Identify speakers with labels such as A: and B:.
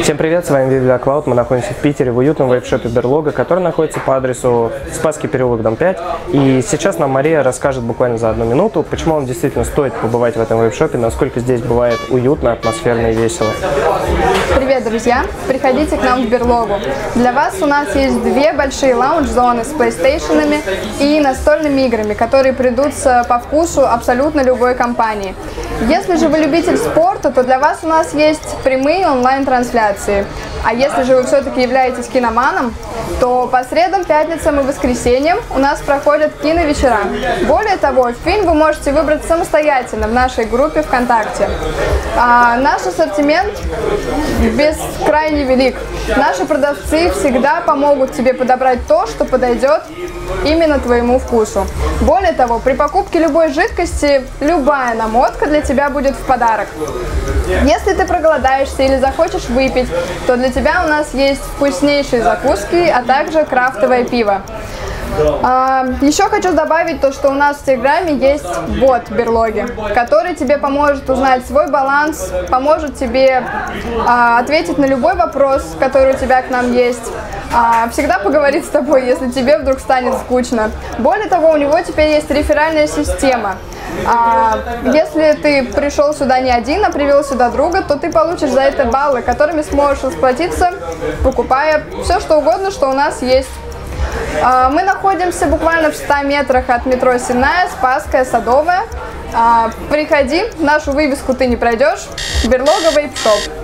A: Всем привет, с вами Вивиа Клауд. Мы находимся в Питере в уютном вейп-шопе Берлога, который находится по адресу Спасский переулок, дом 5. И сейчас нам Мария расскажет буквально за одну минуту, почему вам действительно стоит побывать в этом вейп-шопе, насколько здесь бывает уютно, атмосферно и весело.
B: Привет, друзья! Приходите к нам в Берлогу. Для вас у нас есть две большие лаунж-зоны с PlayStation и настольными играми, которые придутся по вкусу абсолютно любой компании. Если же вы любитель спорта, то для вас у нас есть прямые онлайн-трансляции. grazie. А если же вы все-таки являетесь киноманом, то по средам, пятницам и воскресеньям у нас проходят киновечера. Более того, фильм вы можете выбрать самостоятельно в нашей группе ВКонтакте. А наш ассортимент бескрайне велик. Наши продавцы всегда помогут тебе подобрать то, что подойдет именно твоему вкусу. Более того, при покупке любой жидкости любая намотка для тебя будет в подарок. Если ты проголодаешься или захочешь выпить, то для тебя у нас есть вкуснейшие закуски, а также крафтовое пиво. А, еще хочу добавить то, что у нас в Телеграме есть бот берлоги, который тебе поможет узнать свой баланс, поможет тебе а, ответить на любой вопрос, который у тебя к нам есть. А, всегда поговорит с тобой, если тебе вдруг станет скучно. Более того, у него теперь есть реферальная система. А, если ты пришел сюда не один, а привел сюда друга, то ты получишь за это баллы, которыми сможешь расплатиться, покупая все что угодно, что у нас есть. А, мы находимся буквально в 100 метрах от метро Сенная, Спасская, Садовая. А, приходи, нашу вывеску ты не пройдешь. Берлога Vape Shop.